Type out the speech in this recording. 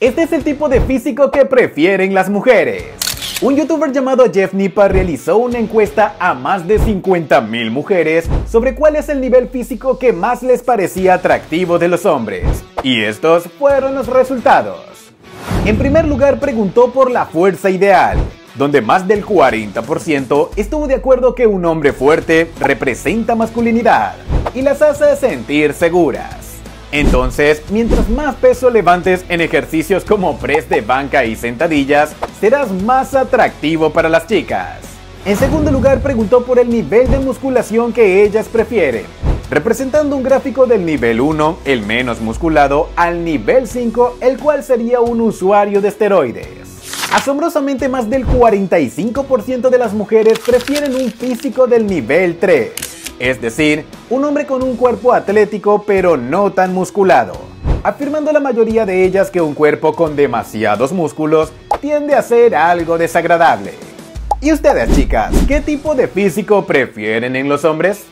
Este es el tipo de físico que prefieren las mujeres. Un youtuber llamado Jeff Nipa realizó una encuesta a más de 50.000 mujeres sobre cuál es el nivel físico que más les parecía atractivo de los hombres. Y estos fueron los resultados. En primer lugar preguntó por la fuerza ideal, donde más del 40% estuvo de acuerdo que un hombre fuerte representa masculinidad y las hace sentir seguras. Entonces, mientras más peso levantes en ejercicios como press de banca y sentadillas, serás más atractivo para las chicas. En segundo lugar, preguntó por el nivel de musculación que ellas prefieren, representando un gráfico del nivel 1, el menos musculado, al nivel 5, el cual sería un usuario de esteroides. Asombrosamente más del 45% de las mujeres prefieren un físico del nivel 3, es decir, un hombre con un cuerpo atlético pero no tan musculado, afirmando la mayoría de ellas que un cuerpo con demasiados músculos tiende a ser algo desagradable. ¿Y ustedes chicas, qué tipo de físico prefieren en los hombres?